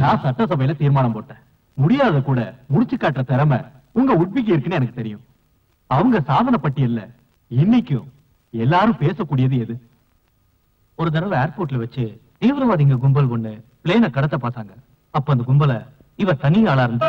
நான் சட்டசபையில தீர்மானம் போட்டேன். முடியாத கூட முடிச்சு காட்டுற திறமை உங்க உட்பிக்கு இருக்குன்னு எனக்கு தெரியும். அவங்க சாதனை பட்டியல்ல இன்னைக்கும் எல்லாரும் பேசக்கூடியது எது? ஒரு தடவை ஏர்போர்ட்ல வச்சு தீவிரவாதிங்க கும்பல் ஒண்ணு பிளேனை கடத்த பார்த்தாங்க. அப்ப அந்த கும்பலை இவ தனி ஆளா இருந்தா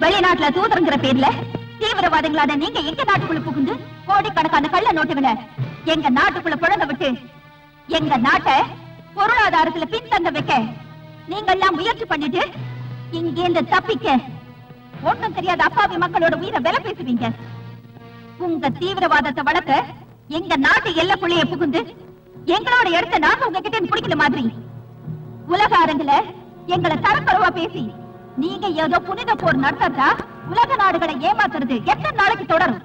வெளிநாட்டுல தூதரங்கிற பேர்ல தீவிரவாதிகளான நீங்க எங்க நாட்டுக்குள்ள புகுந்து கோடிக்கணக்கான கள்ள நோட்டுகளை எங்க நாட்டுக்குள்ள புழங்க விட்டு எங்க நாட்டை பொருளாதாரத்துல பின்தங்க வைக்க நீங்க எல்லாம் முயற்சி பண்ணிட்டு இங்கேருந்து தப்பிக்க ஒண்ணும் தெரியாத அப்பாவி மக்களோட உயிரை விலை பேசுவீங்க. உங்க தீவிரவாதத்தை வளர்க்க எங்க நாட்டு எல்லைக்குள்ளேயே புகுந்து எங்களோட இடத்த நாங்க உங்ககிட்ட இருந்து பிடிக்கிற மாதிரி. உலக அரங்குல எங்களை தரக்குறவா பேசி நீங்க ஏதோ புனித போர் நடத்தா உலக நாடுகளை ஏமாத்துறது எத்தனை நாளைக்கு தொடரும்?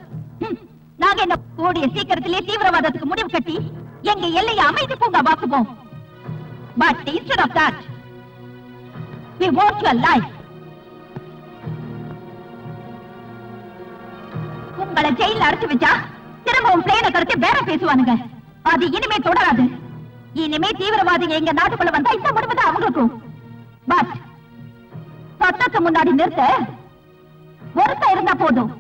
நாங்க என்ன கூடிய சீக்கிரத்திலே தீவிரவாதத்துக்கு முடிவு கட்டி எங்க எல்லையை அமைதி பூங்கா வாக்குவோம். But instead of that we want your life உங்களை ஜெயில அடைச்சு வச்சா திரும்பவும் பிளேனை கருத்து வேற பேசுவானுங்க. அது இனிமே தொடராது. இனிமே தீவிரவாதிங்க எங்க நாட்டுக்குள்ள வந்தா இந்த முடிவு தான் அவங்களுக்கும். பட் சட்டத்தை முன்னாடி நிறுத்த. ஒருத்த இருந்தா போதும்.